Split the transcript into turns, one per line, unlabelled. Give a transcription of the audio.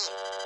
Squid Game.